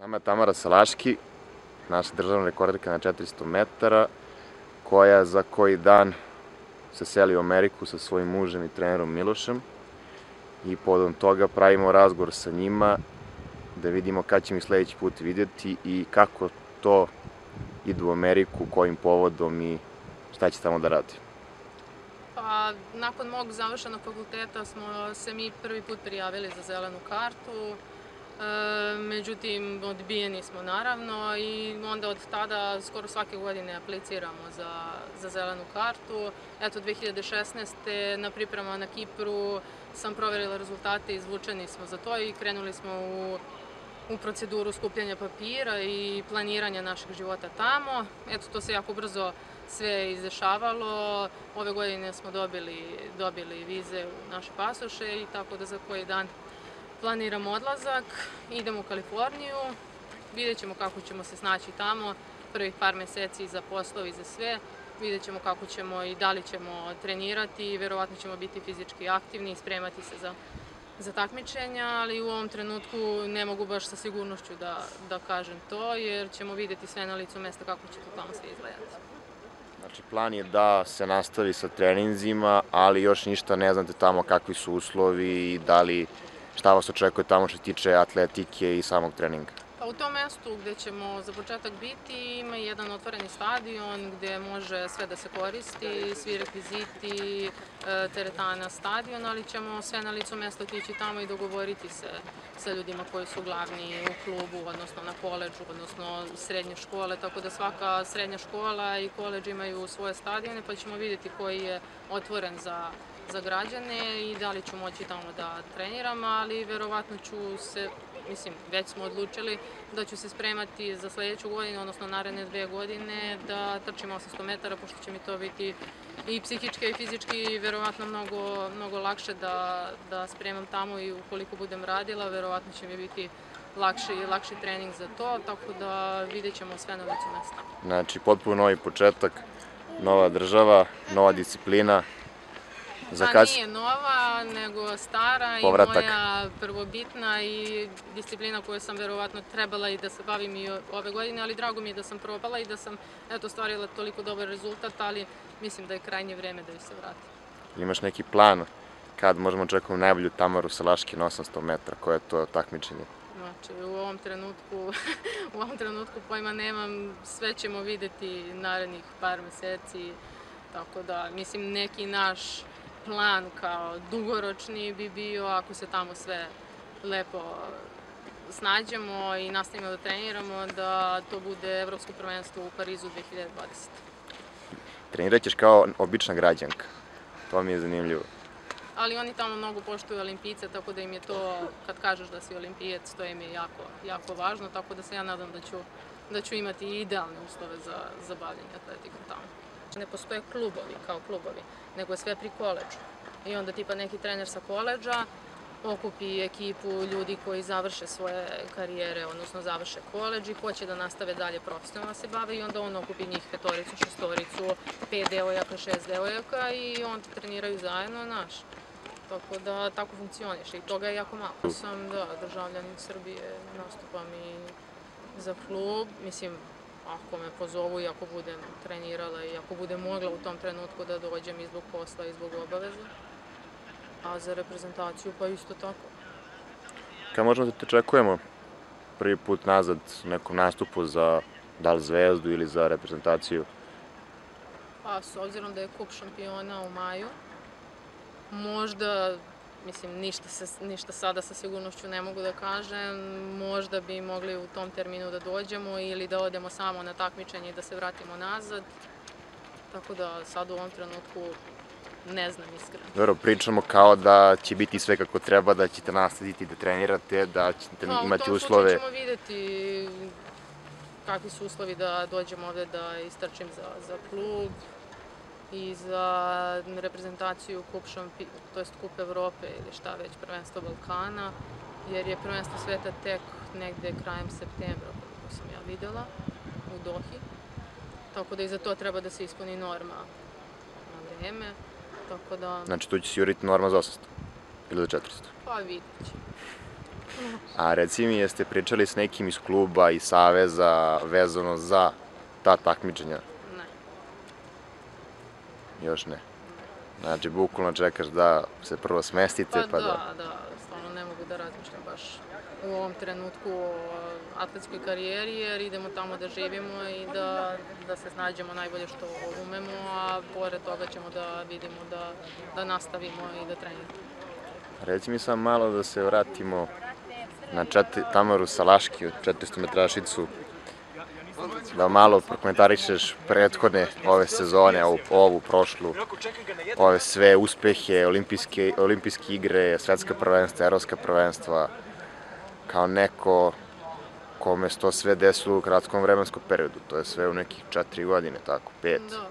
Nama je Tamara Salaški, naša državna rekorderka na 400 metara, koja za koji dan se seli u Ameriku sa svojim mužem i trenerom Milošem i podom toga pravimo razgovor sa njima da vidimo kada ćemo ih sledeći put videti i kako to idu u Ameriku, kojim povodom i šta će tamo da radi. Pa, nakon mog završenog fakulteta smo se mi prvi put prijavili za zelenu kartu. E, međutim, odbijeni smo naravno i onda od tada skoro svake godine apliciramo za, za zelenu kartu. Eto, 2016. na priprema na Kipru sam proverila rezultate, izvučeni smo za to i krenuli smo u u proceduru skupljanja papira i planiranja našeg života tamo. Eto, to se jako brzo sve izdešavalo. Ove godine smo dobili, dobili vize u naše pasoše i tako da za koji dan planiramo odlazak. Idemo u Kaliforniju, vidjet ćemo kako ćemo se snaći tamo, prvih par meseci za poslovi i za sve. Vidjet ćemo kako ćemo i da li ćemo trenirati, verovatno ćemo biti fizički aktivni i spremati se za za takmičenja, ali u ovom trenutku ne mogu baš sa sigurnošću da, da kažem to, jer ćemo videti sve na licu mesta kako će to tamo sve izgledati. Znači, plan je da se nastavi sa treninzima, ali još ništa ne znate tamo kakvi su uslovi i da li, šta vas očekuje tamo što se tiče atletike i samog treninga. Pa u tom mestu gde ćemo za početak biti ima jedan otvoreni stadion gde može sve da se koristi, svi rekviziti, e, teretana stadion, ali ćemo sve na licu mesta otići tamo i dogovoriti se sa ljudima koji su glavni u klubu, odnosno na koleđu, odnosno srednje škole, tako da svaka srednja škola i koleđ imaju svoje stadione, pa ćemo vidjeti koji je otvoren za za građane i da li ću moći tamo da treniram, ali verovatno ću se mislim, već smo odlučili da ću se spremati za sledeću godinu, odnosno naredne dve godine, da trčim 800 metara, pošto će mi to biti i psihički i fizički verovatno mnogo, mnogo lakše da, da spremam tamo i ukoliko budem radila, verovatno će mi biti lakši, lakši trening za to, tako da vidjet ćemo sve na licu mesta. Znači, potpuno novi početak, nova država, nova disciplina, Za pa nije nova, nego stara Povratak. i moja prvobitna i disciplina koju sam verovatno trebala i da se bavim i ove godine, ali drago mi je da sam probala i da sam eto, stvarila toliko dobar rezultat, ali mislim da je krajnje vreme da joj se vrati. Imaš neki plan kad možemo očekati najbolju Tamaru Salaški na 800 metra, koje je to takmičenje? Znači, u ovom trenutku, u ovom trenutku pojma nemam, sve ćemo videti narednih par meseci, tako da, mislim, neki naš plan kao dugoročni bi bio ako se tamo sve lepo snađemo i nastavimo da treniramo, da to bude Evropsko prvenstvo u Parizu 2020. Trenirat ćeš kao obična građanka. To mi je zanimljivo. Ali oni tamo mnogo poštuju olimpijice, tako da im je to, kad kažeš da si olimpijec, to im je jako, jako važno, tako da se ja nadam da ću, da ću imati idealne uslove za, za bavljanje atletikom tamo. Ne postoje klubovi kao klubovi, nego je sve pri koleđu. I onda tipa neki trener sa koleđa okupi ekipu ljudi koji završe svoje karijere, odnosno završe koleđ i hoće da nastave dalje profesionalno da se bave i onda on okupi njih petoricu, šestoricu, pet devojaka, šest devojaka i on treniraju zajedno, naš. Tako da tako funkcioniše i toga je jako malo. Sam, da, državljanin Srbije, nastupam i za klub, mislim, ako me pozovu i ako budem trenirala i ako budem mogla u tom trenutku da dođem i zbog posla i zbog obaveza. A za reprezentaciju pa isto tako. Kada možemo da te očekujemo prvi put nazad u nekom nastupu za da li zvezdu ili za reprezentaciju? Pa, s obzirom da je kup šampiona u maju, možda Mislim, ništa, se, ništa sada sa sigurnošću ne mogu da kažem. Možda bi mogli u tom terminu da dođemo ili da odemo samo na takmičenje i da se vratimo nazad. Tako da sad u ovom trenutku ne znam iskreno. Dobro, pričamo kao da će biti sve kako treba, da ćete nastaviti da trenirate, da ćete pa, imati uslove. Pa, u tom slučaju ćemo videti kakvi su uslovi da dođemo ovde da istrčim za, za klub i za reprezentaciju kup šampi, to jest kup Evrope ili šta već, prvenstvo Balkana, jer je prvenstvo sveta tek negde krajem septembra, koliko sam ja videla, u Dohi. Tako da i za to treba da se ispuni norma na vreme. Tako da... Znači tu će se juriti norma za 800 ili za 400? Pa vidjet će. A reci mi, jeste pričali s nekim iz kluba i saveza vezano za ta takmičenja? Još ne. Znači, bukvalno čekaš da se prvo smestite, Pa, pa da, da... da, stvarno ne mogu da razmišljam baš u ovom trenutku o atletskoj karijeri jer idemo tamo da živimo i da, da se snađemo najbolje što umemo, a pored toga ćemo da vidimo da, da nastavimo i da treniramo. Reci mi sam malo da se vratimo na četiri, Tamaru Salaški, 400 metrašicu, da malo prokomentarišeš prethodne ove sezone, ovu, ovu prošlu, ove sve uspehe, olimpijske, olimpijske igre, svetska prvenstva, evropska prvenstva, kao neko kome se to sve desilo u kratkom vremenskom periodu, to je sve u nekih četiri godine, tako, pet. Da,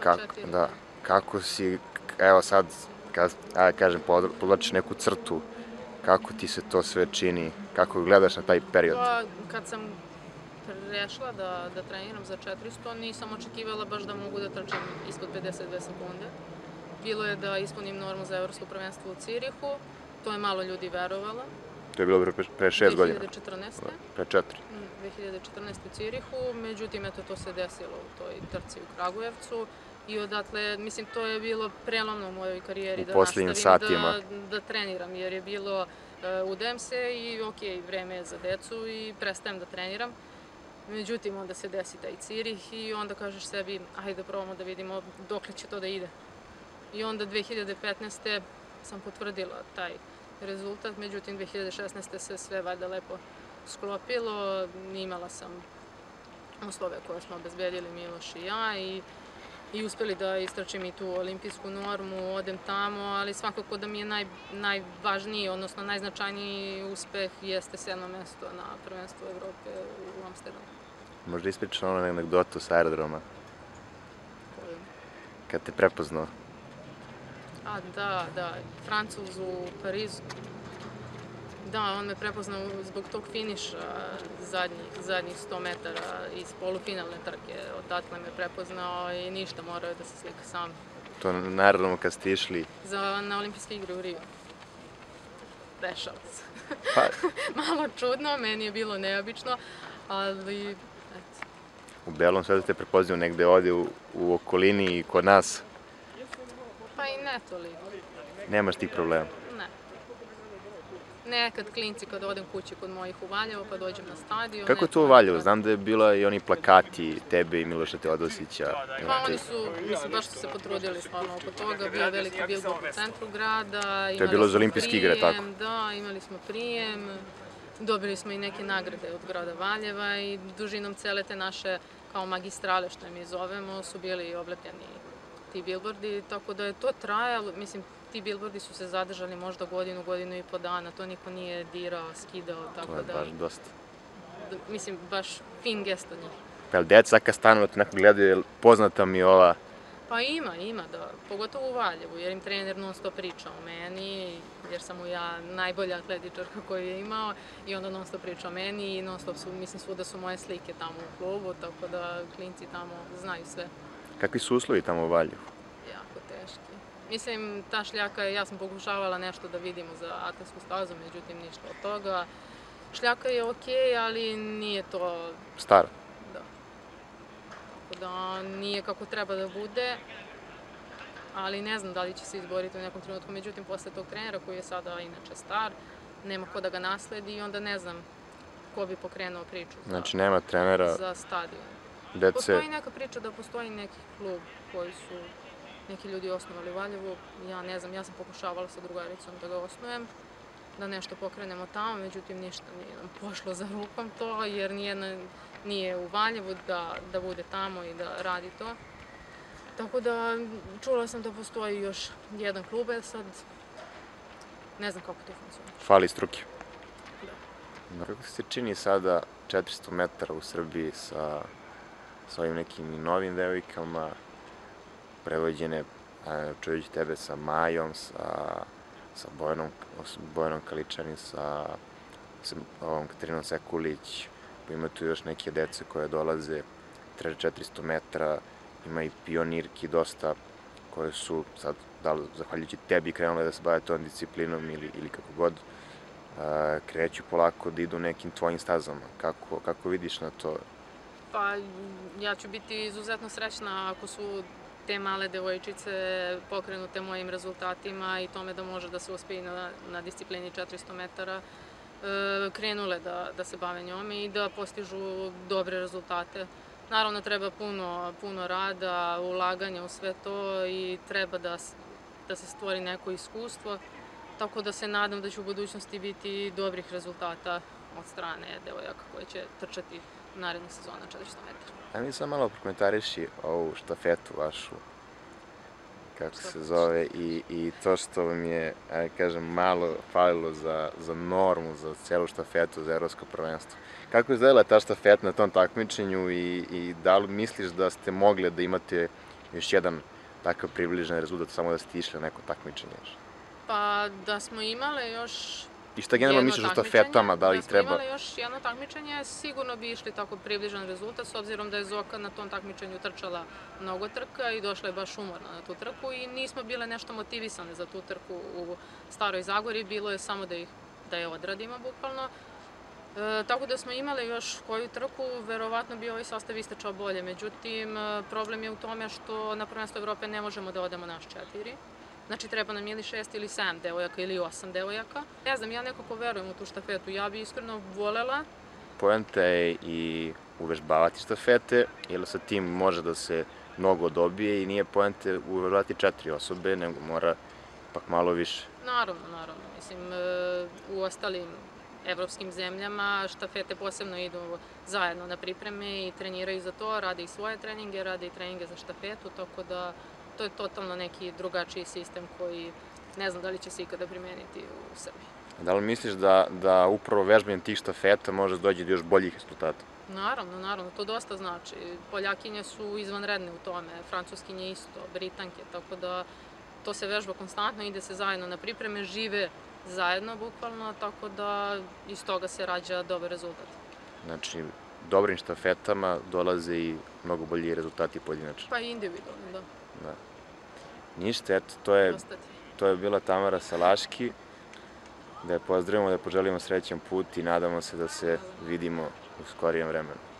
Kako, da, kako si, evo sad, kad, ajde kažem, pod- podlačiš neku crtu, kako ti se to sve čini, kako gledaš na taj period? Pa, kad sam prešla da, da treniram za 400, nisam očekivala baš da mogu da trčim ispod 52 sekunde. Bilo je da ispunim normu za evropsko prvenstvo u Cirihu, to je malo ljudi verovalo. To je bilo pre, pre šest godina, 2014. pre četiri. Mm, 2014. u Cirihu, međutim, eto, to se desilo u toj trci u Kragujevcu i odatle, mislim, to je bilo prelomno u mojoj karijeri U da nastavim satima. da, da treniram, jer je bilo, uh, udem se i ok, vreme je za decu i prestajem da treniram. Međutim, onda se desi taj Cirih i onda kažeš sebi, ajde da probamo da vidimo dokle će to da ide. I onda 2015. sam potvrdila taj rezultat, međutim 2016. se sve valjda lepo sklopilo, imala sam uslove koje smo obezbedili Miloš i ja i, i uspeli da istračim i tu olimpijsku normu, odem tamo, ali svakako da mi je naj, najvažniji, odnosno najznačajniji uspeh jeste sedmo mesto na prvenstvu Evrope u Amsterdamu. Možda ispričaš ono anegdotu sa aerodroma, koju- kad te prepoznao. A, da, da, Francuz u Parizu. Da, on me prepoznao zbog tog finiša zadnjih, zadnjih 100 metara iz polufinalne trke. Odatle me prepoznao i ništa, morao je da se slika sam. To na aerodromu kad ste išli, Za, na olimpijske igre u Riju. Dešava se. pa Malo čudno, meni je bilo neobično, ali eto, u belom svetu te prepoznao negde ovde u, u okolini i kod nas, pa i ne toliko. nemaš tih problema. Ne. Nekad klinci kad odem kući kod mojih u Valjevo pa dođem na stadion. Kako je to u Valjevu? Znam da je bila i oni plakati tebe i Miloša Teodosića. Pa oni su, mislim, baš su se potrudili stvarno oko toga, bio je veliki billboard u centru grada. To je bilo za olimpijske igre, tako? Da, imali smo prijem, dobili smo i neke nagrade od grada Valjeva i dužinom cele te naše kao magistrale, što je mi zovemo, su bili oblepljeni ti billboardi, tako da je to trajalo, mislim, ti billboardi su se zadržali možda godinu, godinu i po dana, to niko nije dirao, skidao, To tako je da, baš dosta. da, mislim, baš fin gest od njih. Pa jel deca kad stanu te neko gledaju, jel poznata mi ova, Pa ima, ima, da. Pogotovo u Valjevu, jer im trener non stop priča o meni, jer sam mu ja najbolja atletičarka koju je imao i onda non stop priča o meni i non stop su, mislim, svuda su moje slike tamo u klubu, tako da klinci tamo znaju sve kakvi su uslovi tamo u Valjevu? Mislim, ta šljaka, ja sam pokušavala nešto da vidimo za atletsku stazu, međutim ništa od toga. Šljaka je okej, ali nije to Stara. Da. Tako da nije kako treba da bude, ali ne znam da li će se izboriti u nekom trenutku. Međutim, posle tog trenera koji je sada inače star, nema ko da ga nasledi i onda ne znam ko bi pokrenuo priču za, Znači nema trenera, za stadion. dece, Postoji neka priča da postoji neki klub koji su neki ljudi osnovali Valjevu. Ja ne znam, ja sam pokušavala sa drugaricom da ga osnujem, da nešto pokrenemo tamo, međutim ništa nije nam pošlo za rukom to, jer nijedna nije u Valjevu da, da bude tamo i da radi to. Tako da čula sam da postoji još jedan klub, e sad ne znam kako to funkcioniše. fali struke. Da. No, Kako se čini sada 400 metara u Srbiji sa, sa ovim nekim novim devojkama, prevođene, čujući tebe sa Majom, sa, sa Bojanom, Bojanom Kaličanin, sa, sa ovom Katrinom Sekulić, ima tu još neke dece koje dolaze, treže 400 metara, ima i pionirki dosta koje su sad, da li zahvaljujući tebi krenule da se bave tom disciplinom ili, ili kako god, a, kreću polako da idu nekim tvojim stazama. Kako, kako vidiš na to? Pa ja ću biti izuzetno srećna ako su te male devojčice pokrenute mojim rezultatima i tome da može da se uspeji na, na disciplini 400 metara e, krenule da, da se bave njome i da postižu dobre rezultate. Naravno treba puno, puno rada, ulaganja u sve to i treba da, da se stvori neko iskustvo, tako da se nadam da će u budućnosti biti dobrih rezultata od strane devojaka koje će trčati narednih sezona 400 metara. A mi sam malo prokomentariši ovu štafetu vašu, kako se zove, i, i to što vam je, ajde kažem, malo falilo za, za normu, za celu štafetu, za evropsko prvenstvo. Kako je izgledala ta štafeta na tom takmičenju i, i da li misliš da ste mogli da imate još jedan takav približen rezultat samo da ste išli na neko takmičenje još? Pa da smo imale još I šta generalno misliš o štafetama, da li treba... Da smo imali još jedno takmičenje, sigurno bi išli tako približan rezultat, s obzirom da je Zoka na tom takmičenju trčala mnogo trka i došla je baš umorna na tu trku i nismo bile nešto motivisane za tu trku u Staroj Zagori, bilo je samo da, ih, da je odradimo bukvalno. E, tako da smo imali još koju trku, verovatno bi ovaj sastav istečao bolje. Međutim, e, problem je u tome što na prvenstvo Evrope ne možemo da odemo naš četiri. Znači treba nam ili šest ili sedam devojaka ili osam devojaka. Ne znam, ja nekako verujem u tu štafetu. Ja bi iskreno volela. Poenta je i uvežbavati štafete, jer sa tim može da se mnogo dobije i nije poente uvežbavati četiri osobe, nego mora pak malo više. Naravno, naravno. Mislim, e, u ostalim evropskim zemljama štafete posebno idu zajedno na pripreme i treniraju za to, rade i svoje treninge, rade i treninge za štafetu, tako da to je totalno neki drugačiji sistem koji ne znam da li će se ikada primeniti u Srbiji. Da li misliš da, da upravo vežbanjem tih štafeta može dođe do još boljih rezultata? Naravno, naravno, to dosta znači. Poljakinje su izvanredne u tome, francuskinje isto, britanke, tako da to se vežba konstantno, ide se zajedno na pripreme, žive zajedno bukvalno, tako da iz toga se rađa dobar rezultat. Znači, dobrim štafetama dolaze i mnogo bolji rezultati pojedinačno. Pa i individualno, da. Da. Ništa, eto, to je, to je bila Tamara Salaški. Da je pozdravimo, da poželimo srećan put i nadamo se da se vidimo u skorijem vremenu.